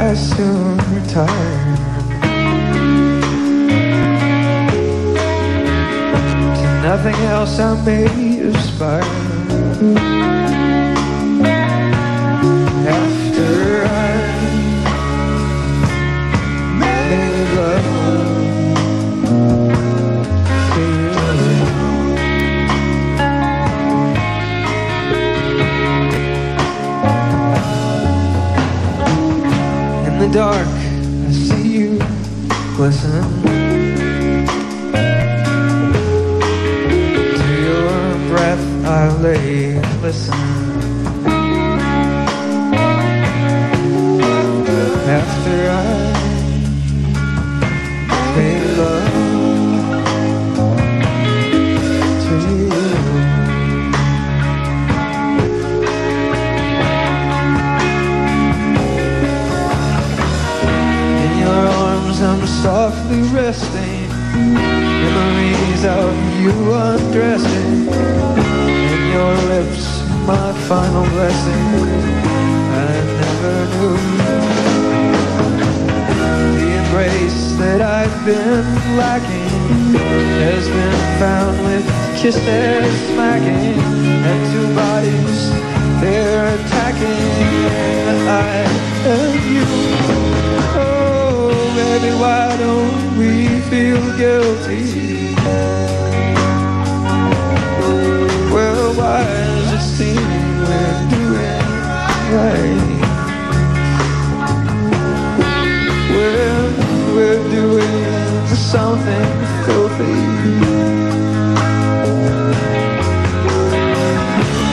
I soon retire To nothing else I may aspire In the dark, I see you glisten. To your breath, I lay and listen. Softly resting. Memories of you undressing. In your lips my final blessing. I never knew. The embrace that I've been lacking Has been found with kisses smacking. And two bodies they're attacking. I and you baby, why don't we feel guilty? Well, why does it seem we're doing right? Well, we're doing something filthy.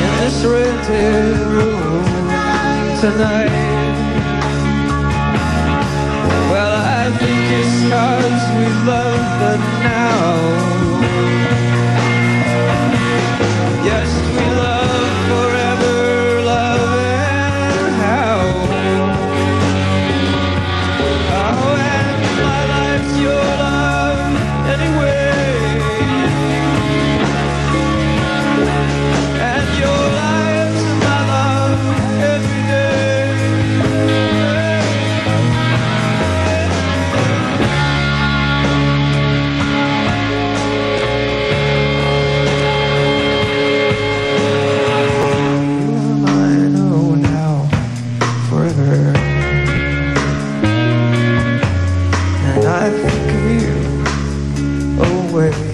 In this rented room tonight. I think it's cause we love the now. way.